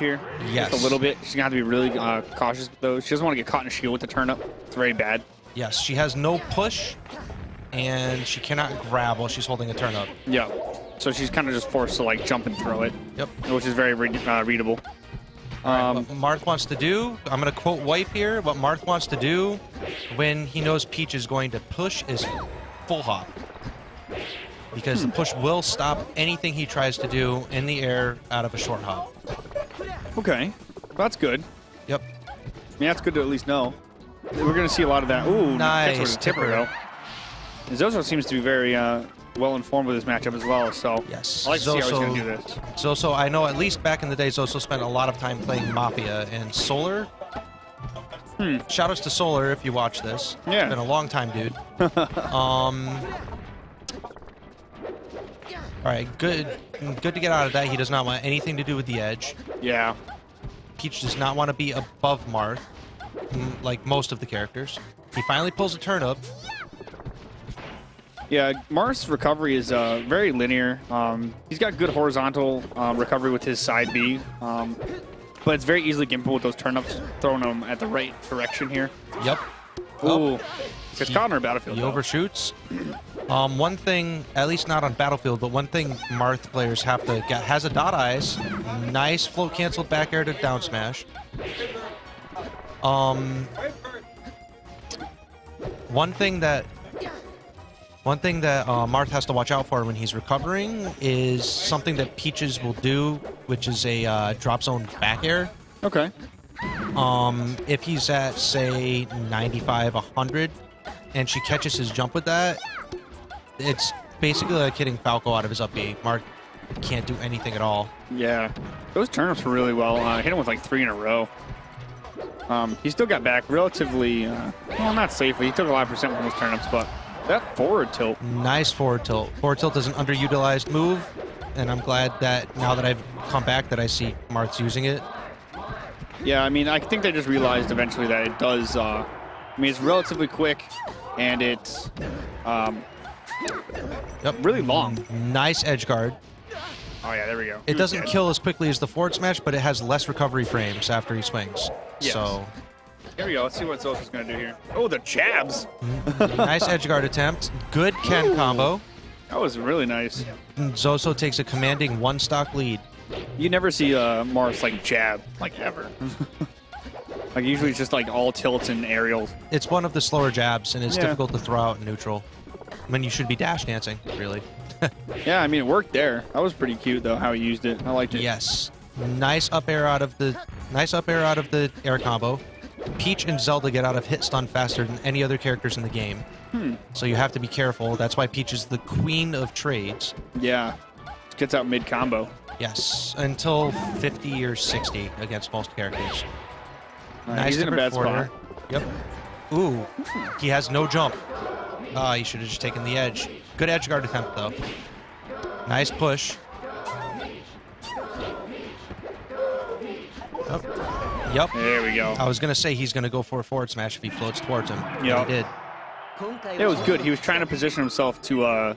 here. Yes. Just a little bit. She's gonna have to be really uh, cautious though. She doesn't want to get caught in a shield with the turnip. It's very bad. Yes, she has no push, and she cannot grab while she's holding a turnip. Yeah. So she's kind of just forced to like jump and throw it, Yep. which is very read- uh, readable. Um, what Marth wants to do, I'm going to quote Wife here. What Marth wants to do when he knows Peach is going to push is full hop. Because the push will stop anything he tries to do in the air out of a short hop. Okay, that's good. Yep. I mean, that's good to at least know. We're gonna see a lot of that. Ooh, Nice catch with a tipper tipper. though. Zoso seems to be very uh, well informed with this matchup as well. So Yes. I like to see how he's gonna do this. Zoso, I know at least back in the day, Zoso spent a lot of time playing Mafia and Solar. Hmm. Shout outs to Solar if you watch this. Yeah. It's been a long time, dude. um. All right, good, good to get out of that. He does not want anything to do with the edge. Yeah. Peach does not want to be above Marth, like most of the characters. He finally pulls a turnip. Yeah, Marth's recovery is uh, very linear. Um, he's got good horizontal um, recovery with his side B, um, but it's very easily gimpable with those turnips, throwing them at the right direction here. Yep. Ooh, gets Caught on battlefield. He though. overshoots. Um, one thing, at least not on Battlefield, but one thing Marth players have to get has a dot eyes. Nice float canceled back air to down smash. Um, one thing that one thing that uh, Marth has to watch out for when he's recovering is something that Peaches will do, which is a uh, drop zone back air. Okay. Um, if he's at say 95, 100, and she catches his jump with that, it's basically like hitting Falco out of his up B. Mark can't do anything at all. Yeah, those turnips were really well. Uh, hit him with like three in a row. Um, he still got back relatively, uh, well, not safely. He took a lot of percent from those turnips, but that forward tilt, Nice forward tilt. Forward tilt is an underutilized move, and I'm glad that now that I've come back that I see Marth's using it. yeah, I mean, I think they just realized eventually that it does. Uh, I mean, it's relatively quick, and it's um, Yep. really long. Nice edge guard. Oh yeah, there we go. It was doesn't kill as quickly as the forward smash, but it has less recovery frames after he swings. Yes. So Here we go. Let's see what Zoso's gonna do here. Oh, the jabs. nice edge guard attempt. Good Ken combo. That was really nice. Zoso takes a commanding one stock lead. You never see uh, Marths like jab like ever. like usually it's just like all tilts and aerials. It's one of the slower jabs, and it's Yeah. difficult to throw out in neutral. I mean, you should be dash dancing, really. Yeah, I mean it worked there. That was pretty cute though how he used it. I liked it. Yes. Nice up air out of the nice up air out of the air combo. Peach and Zelda get out of hit stun faster than any other characters in the game. Hmm. So you have to be careful. That's why Peach is the queen of trades. Yeah. Gets out mid combo. Yes, until 50 or 60 against most characters. Uh, nice he's in a to bad forward. spot. Yep. Ooh, he has no jump. Ah, he should have just taken the edge. Good edge guard attempt though. Nice push. Yep. Yep. There we go. I was gonna say he's gonna go for a forward smash if he floats towards him. Yeah. He did. It was good. He was trying to position himself to uh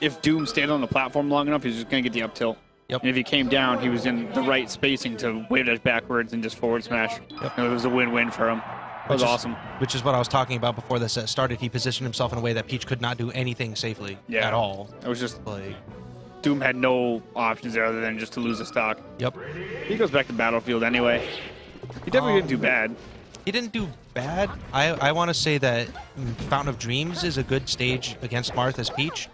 if Doom stayed on the platform long enough, he's just gonna get the up tilt. Yep. And if he came down, he was in the right spacing to wave dash backwards and just forward smash. Yep. It was a win-win for him. That was Which is- awesome. Which is what I was talking about before the set started. He positioned himself in a way that Peach could not do anything safely Yeah. at all. It was just Like, Doom had no options there other than just to lose the stock. yep. He goes back to Battlefield anyway. He definitely Um, didn't do bad. He didn't do bad. I, I want to say that mm, Fountain of Dreams is a good stage against Martha's Peach.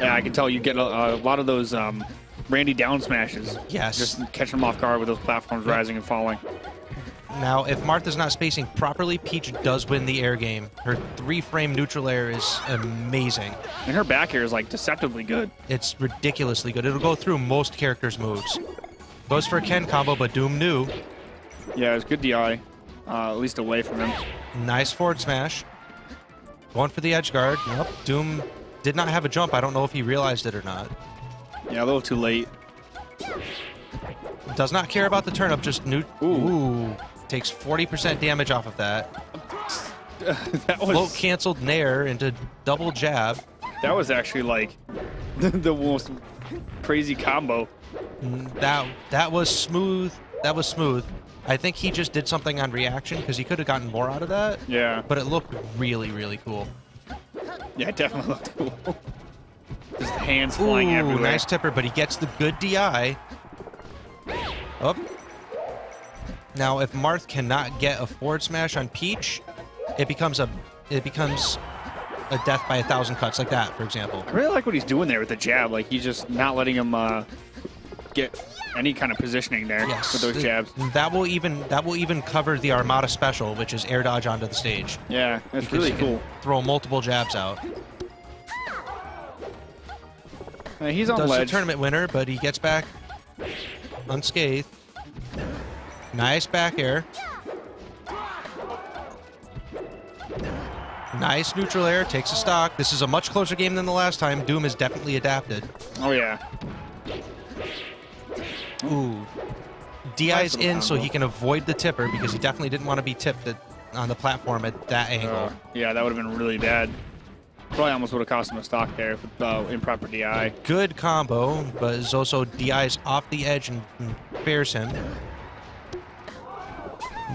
Yeah, I can tell you get a, a lot of those um, Randy down smashes. Yes. Just catch them off guard with those platforms Yep. rising and falling. Now, if Martha's not spacing properly, Peach does win the air game. Her three-frame neutral air is amazing. And her back air is like deceptively good. It's ridiculously good. It'll go through most characters' moves. Goes for a Ken combo, but Doom knew. Yeah, it was good DI. Uh, at least away from him. Nice forward smash. Going for the edge guard. Yep. Doom did not have a jump. I don't know if he realized it or not. Yeah, a little too late. Does not care about the turnip, just new. Ooh. Ooh. Takes 40% damage off of that. that Float was canceled Nair into double jab. that was actually like the, the most crazy combo. Mm, That that was smooth. That was smooth. I think he just did something on reaction because he could have gotten more out of that, Yeah. but it looked really, really cool. Yeah, it definitely looked cool. Just hands flying Ooh, everywhere. nice tipper, but he gets the good DI. Up. Now, if Marth cannot get a forward smash on Peach, it becomes a it becomes a death by a thousand cuts, like that, for example. I really like what he's doing there with the jab. Like he's just not letting him uh, get any kind of positioning there Yes, with those th- jabs. That will even that will even cover the Armada special, which is air dodge onto the stage. Yeah, that's because really cool. Throw multiple jabs out. Uh, he's on Does ledge. tournament winner, but he gets back unscathed. Nice back air. Nice neutral air, takes a stock. This is a much closer game than the last time. Doom has definitely adapted. Oh yeah. Ooh. DI's Nice in so he can avoid the tipper because he definitely didn't want to be tipped at, on the platform at that angle. Uh, yeah, that would have been really bad. Probably almost would have cost him a stock there with uh, improper DI. Good combo, but Zoso DI's off the edge and, and bears him.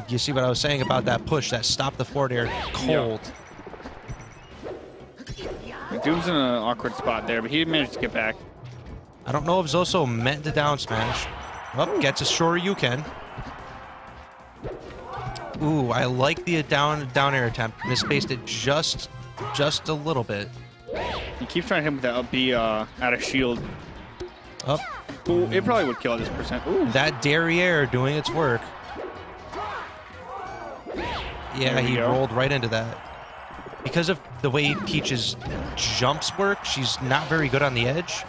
You see what I was saying about that push, that stopped the forward air cold. Doom's in an awkward spot there, but he managed to get back. I don't know if Zoso meant to down smash. Up, gets a sure you can. Ooh, I like the down down air attempt. Misspaced it just just a little bit. He keeps trying to hit him with that up B uh, out of shield. Up, Ooh, it probably would kill at this percent. Ooh, that derriere doing its work. Yeah, he go. rolled right into that. Because of the way Peach's jumps work, she's not very good on the edge.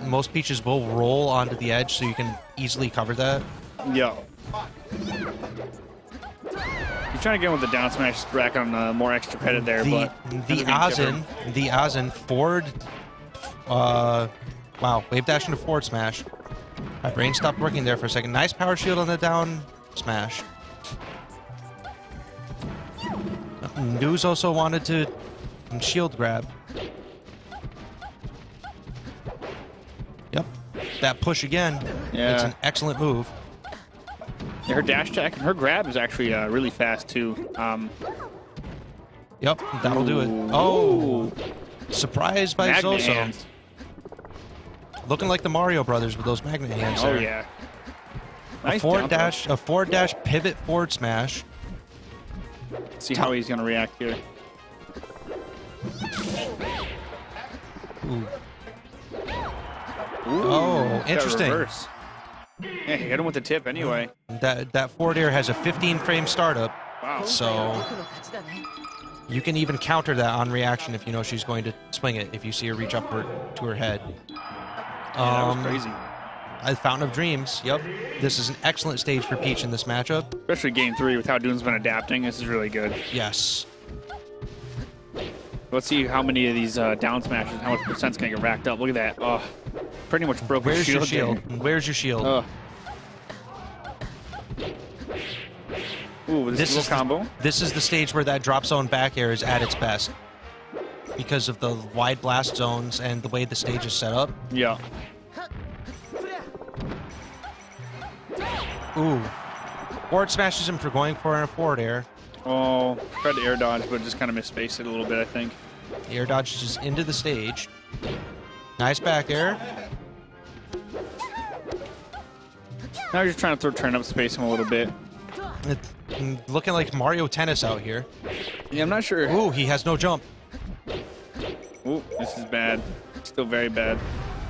Most Peaches will roll onto the edge, so you can easily cover that. yo. Trying to get with the down smash, rack on uh, more extra credit there, the but the ends up getting Azen, tippered. the Azen forward. Uh, wow, wave dash into forward smash. My brain stopped working there for a second. Nice power shield on the down smash. News also wanted to shield grab. Yep, that push again. It's an excellent move. Yeah, her dash attack and her grab is actually uh, really fast too. Um, Yep, that'll do it. Oh, surprised by magnet Zoso. hands. Looking like the Mario Brothers with those magnet hands. Oh there. yeah. A Nice forward dash, a forward dash pivot forward smash. See how he's gonna react here. Ooh. Ooh, Oh, interesting. Yeah, hit him with the tip anyway. That that forward air has a 15 frame startup, Wow. so you can even counter that on reaction if you know she's going to swing it. If you see her reach upward to her head. Yeah, that was crazy. A Fountain of Dreams. Yep. This is an excellent stage for Peach in this matchup. Especially game three with how Doom's been adapting. This is really good. Yes. Let's see how many of these uh, down smashes, how much percent's gonna get racked up. Look at that. Oh, pretty much broke Where's your shield. shield? Where's your shield? there. Ooh, this, This is the- This is the stage where that drop zone back air is at its best. Because of the wide blast zones and the way the stage is set up. Yeah. Ooh. Forward smashes him for going for a forward air. Oh, tried to air dodge, but just kind of misspaced it a little bit, I think. The air dodges just into the stage. Nice back air. Now you're just trying to throw turn up, space him a little bit. It's looking like Mario Tennis out here. Yeah, I'm not sure. Ooh, he has no jump. Ooh, this is bad. Still very bad.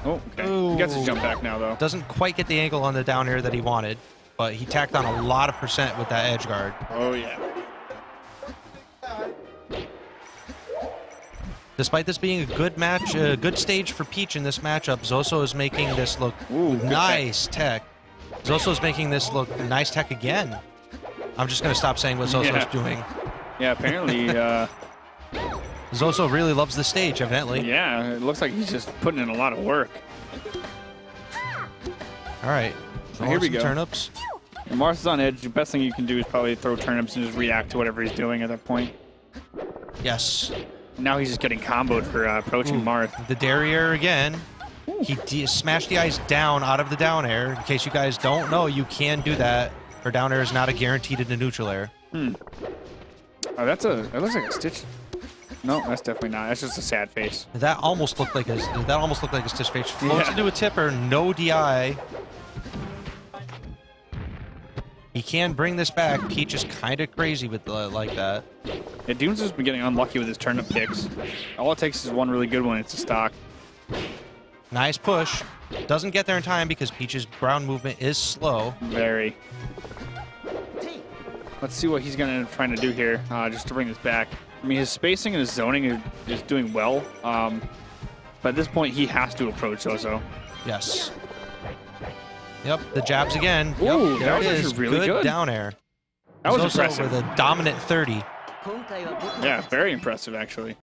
Oh, okay. He gets his jump back now, though. Doesn't quite get the angle on the down air that he wanted, but he tacked on a lot of percent with that edge guard. Oh, yeah. Despite this being a good match, a good stage for Peach in this matchup, Zoso is making this look Ooh, good nice tech. Zoso is making this look nice tech again. I'm just going to stop saying what Zoso's Yeah. doing. Yeah, apparently, uh, Zoso really loves the stage, evidently. yeah, it looks like he's just putting in a lot of work. All right. So here we go. Turnips. When Martha's on edge, the best thing you can do is probably throw turnips and just react to whatever he's doing at that point. Yes. Now he's just getting comboed for uh, approaching Ooh, Marth. The derriere again. He de- smashed the ice down out of the down air. In case you guys don't know, you can do that. Or down air is not a guaranteed into neutral air. Oh, that's a. That looks like a stitch. No, that's definitely not. That's just a sad face. That almost looked like a that almost looked like a stitch face. Floats Yeah. into a tipper, no DI. He can bring this back. Peach is kind of crazy with uh, like that. Yeah, Doom's has been getting unlucky with his turnip picks. All it takes is one really good one. It's a stock. Nice push. Doesn't get there in time because Peach's ground movement is slow. Very. Let's see what he's going to end up trying to do here, uh, just to bring this back. I mean, his spacing and his zoning is, is doing well, um, but at this point, he has to approach Zoso. Yes. Yep, the jabs again. Yep, Ooh, there that was is. really good. down air. That was Zoso impressive. with a dominant 30. Yeah, very impressive, actually.